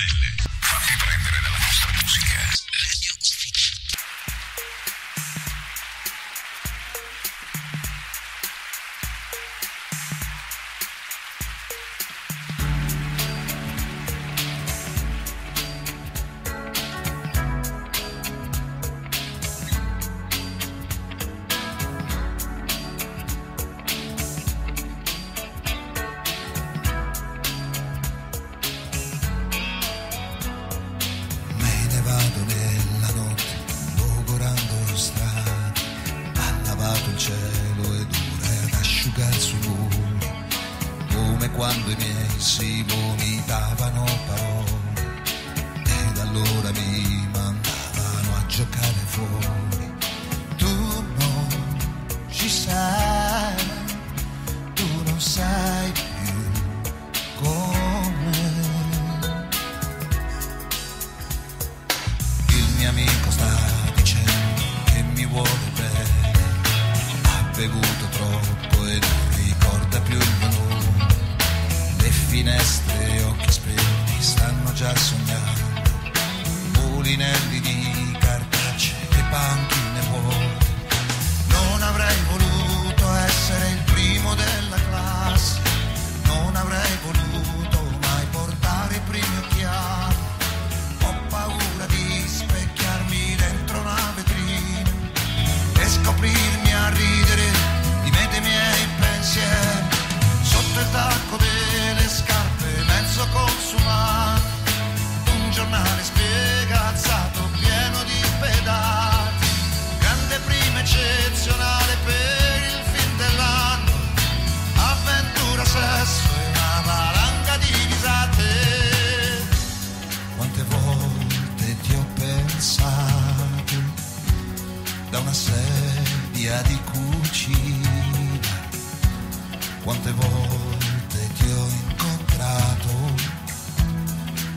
Baile. si vomitavano parole ed allora mi mandavano a giocare fuori. Tu non ci sai, tu non sai più come. Il mio amico sta dicendo che mi vuole bene, ha bevuto troppo e non ricorda più il mio finestre, occhi spenti, stanno già sognando, mulinelli di cartacce e panchine vuote. Non avrei voluto essere il primo della quante volte ti ho incontrato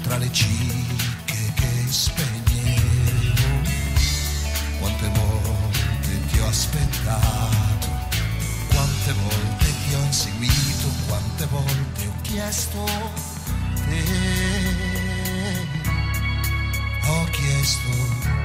tra le cicche che spegnevo, quante volte ti ho aspettato, quante volte ti ho inseguito, quante volte ho chiesto te, ho chiesto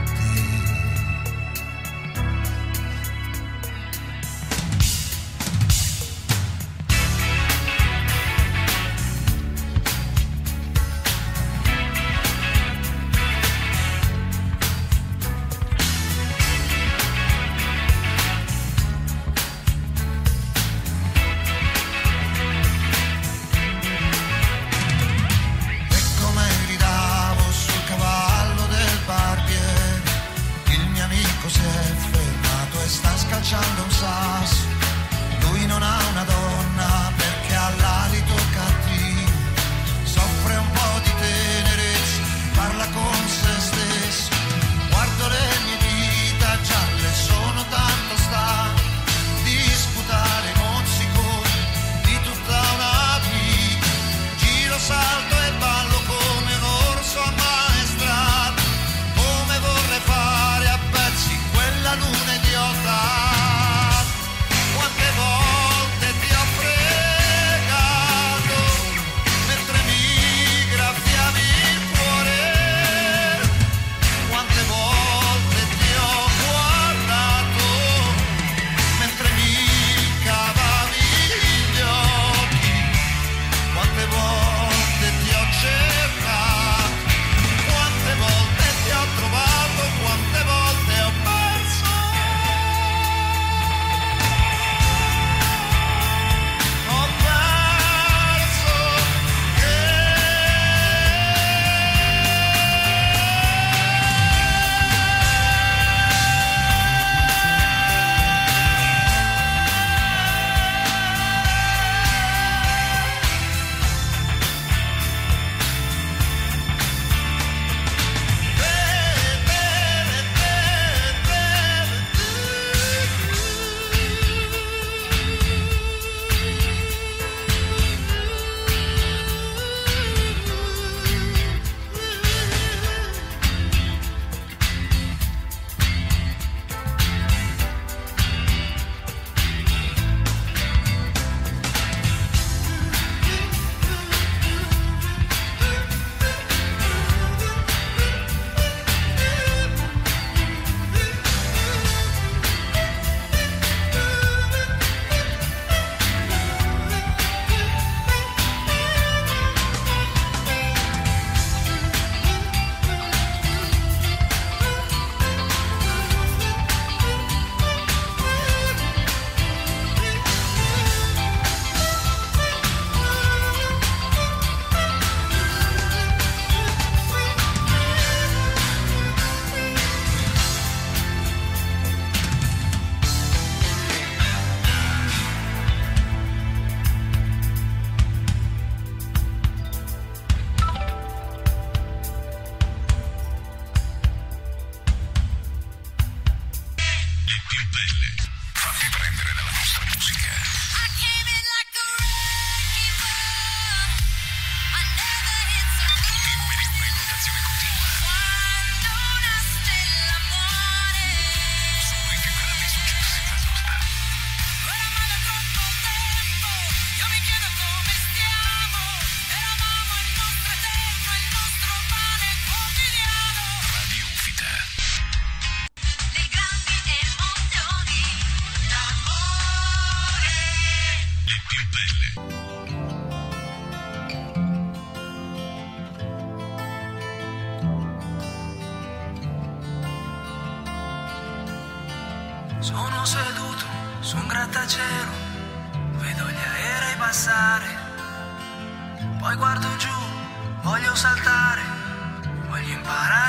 Para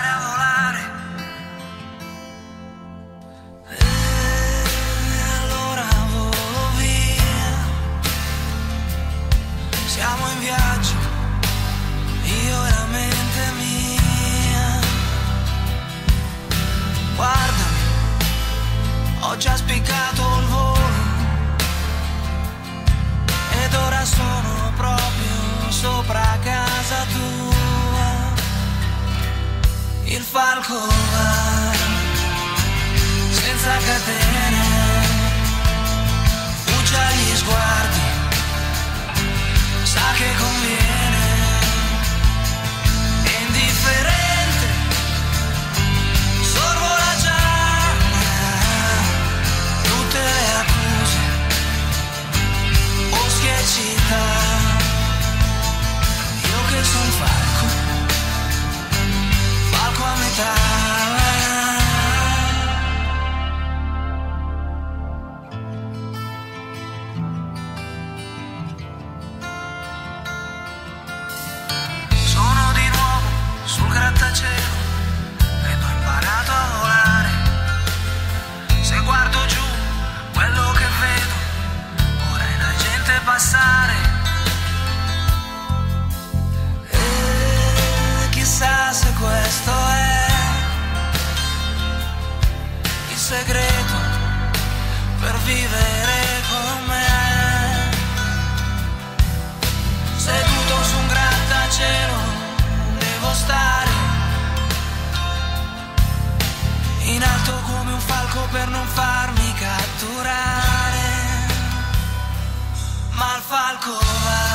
per non farmi catturare, ma il falco va.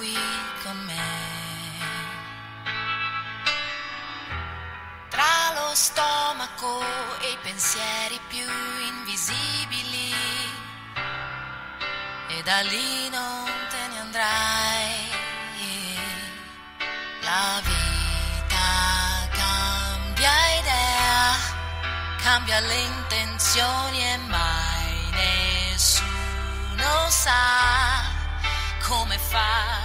qui con me. Tra lo stomaco e i pensieri più invisibili. E da lì non te ne andrai. La vita cambia idea, cambia le intenzioni e mai nessuno sa come fa